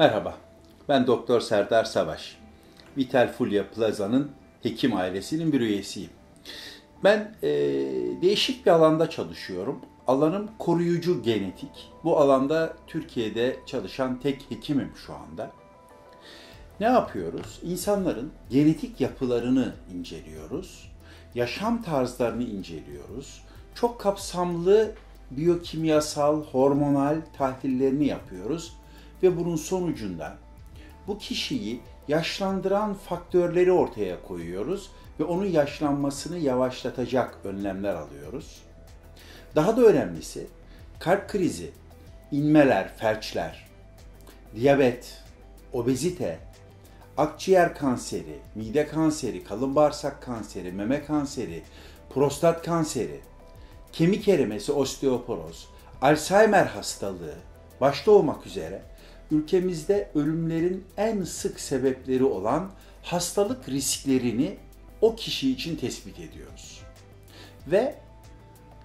Merhaba, ben Doktor Serdar Savaş. Vital Fulya Plaza'nın hekim ailesinin bir üyesiyim. Ben e, değişik bir alanda çalışıyorum. Alanım koruyucu genetik. Bu alanda Türkiye'de çalışan tek hekimim şu anda. Ne yapıyoruz? İnsanların genetik yapılarını inceliyoruz. Yaşam tarzlarını inceliyoruz. Çok kapsamlı biyokimyasal, hormonal tahlillerini yapıyoruz ve bunun sonucunda bu kişiyi yaşlandıran faktörleri ortaya koyuyoruz ve onun yaşlanmasını yavaşlatacak önlemler alıyoruz. Daha da önemlisi kalp krizi, inmeler, felçler, diyabet, obezite, akciğer kanseri, mide kanseri, kalın bağırsak kanseri, meme kanseri, prostat kanseri, kemik erimesi, osteoporoz, Alzheimer hastalığı başta olmak üzere ülkemizde ölümlerin en sık sebepleri olan hastalık risklerini o kişi için tespit ediyoruz. Ve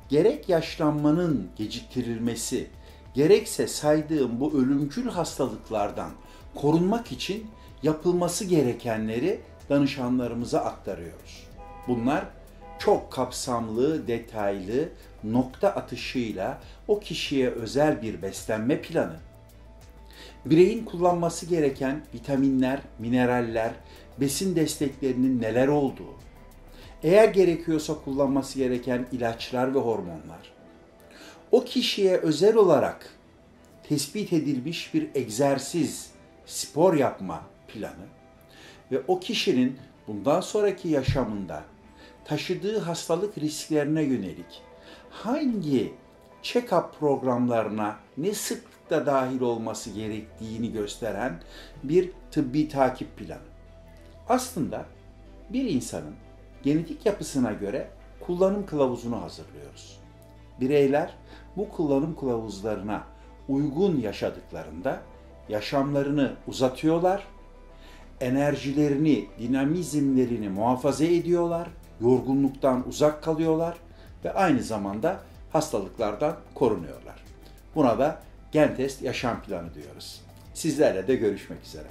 gerek yaşlanmanın geciktirilmesi, gerekse saydığım bu ölümcül hastalıklardan korunmak için yapılması gerekenleri danışanlarımıza aktarıyoruz. Bunlar çok kapsamlı, detaylı, nokta atışıyla o kişiye özel bir beslenme planı, bireyin kullanması gereken vitaminler, mineraller, besin desteklerinin neler olduğu, eğer gerekiyorsa kullanması gereken ilaçlar ve hormonlar, o kişiye özel olarak tespit edilmiş bir egzersiz, spor yapma planı ve o kişinin bundan sonraki yaşamında taşıdığı hastalık risklerine yönelik hangi check-up programlarına ne sıklıkta dahil olması gerektiğini gösteren bir tıbbi takip planı. Aslında bir insanın genetik yapısına göre kullanım kılavuzunu hazırlıyoruz. Bireyler bu kullanım kılavuzlarına uygun yaşadıklarında yaşamlarını uzatıyorlar, enerjilerini, dinamizmlerini muhafaza ediyorlar, yorgunluktan uzak kalıyorlar ve aynı zamanda hastalıklardan korunuyorlar. Buna da Gentest yaşam planı diyoruz. Sizlerle de görüşmek üzere.